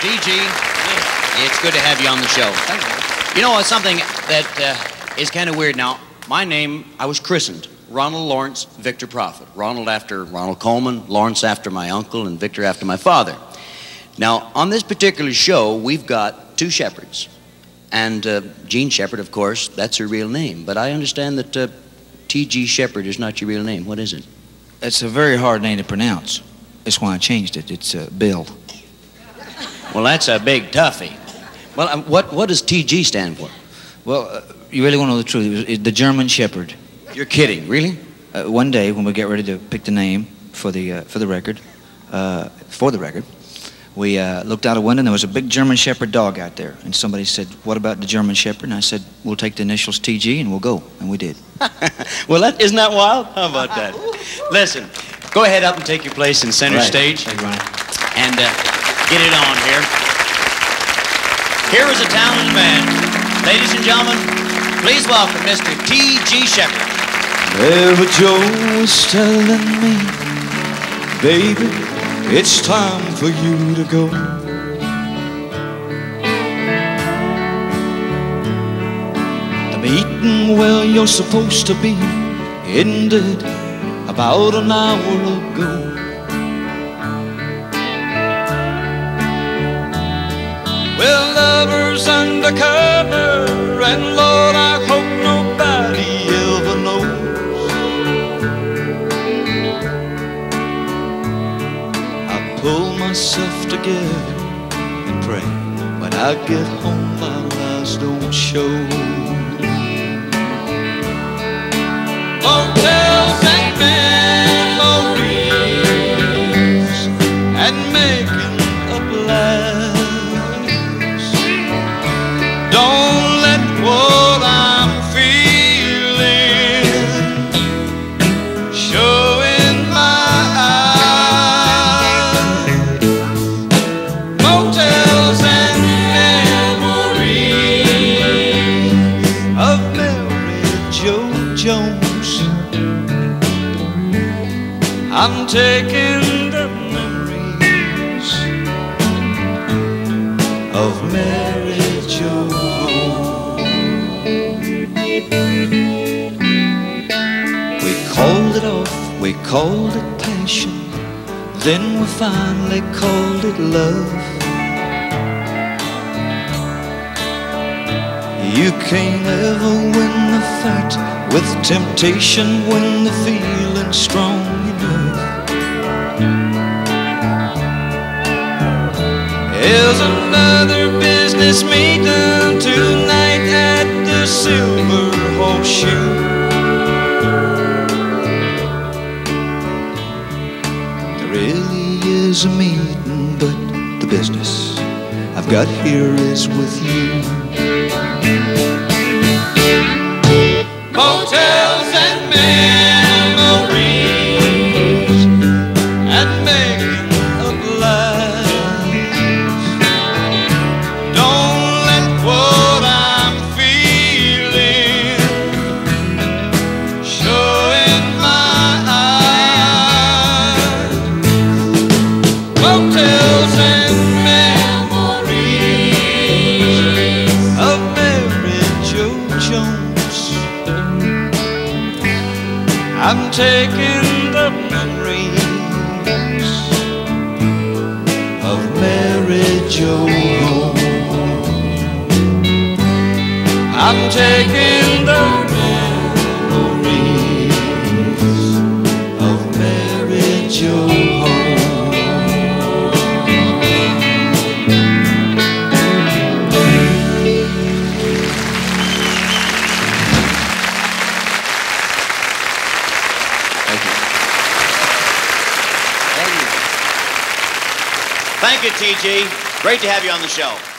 TG, it's good to have you on the show. You you know, something that uh, is kind of weird now. My name, I was christened Ronald Lawrence Victor Prophet. Ronald after Ronald Colman, Lawrence after my uncle, and Victor after my father. Now, on this particular show, we've got two shepherds. And uh, Jean Shepard, of course, that's her real name. But I understand that uh, T.G. Sheppard is not your real name. What is it? It's a very hard name to pronounce. That's why I changed it. It's uh, Bill. Well, that's a big toughie. Well, um, what, what does T.G. stand for? Well, uh, you really want to know the truth? It the German Shepherd. You're kidding, really? Uh, one day when we get ready to pick the name for the uh, for the record, uh, for the record, we uh, looked out a window and there was a big German Shepherd dog out there. And somebody said, "What about the German Shepherd?" And I said, "We'll take the initials TG and we'll go." And we did. well, that isn't that wild? How about that? Listen, go ahead up and take your place in center Right. stage Thank you, Ronnie. and uh, get it on here. Here is a talented man, ladies and gentlemen. Please welcome Mr. T.G. Sheppard. Ever Joe was telling me, baby, it's time for you to go. The meeting where you're supposed to be ended about an hour ago. Lovers undercover, and Lord, I hope nobody ever knows. I pull myself together and pray when I get home, my lies don't show. I'm taking the memories of Mary Jo. Oh. We called it off, we called it passion, then we finally called it love. You can't ever win the fight with temptation when the feeling's strong There's another business meeting tonight at the Silver Horseshoe. There really is a meeting, but the business I've got here is with you. Motels Jones. I'm taking the memories of Mary Jo. I'm taking the Thank you, T.G. Great to have you on the show.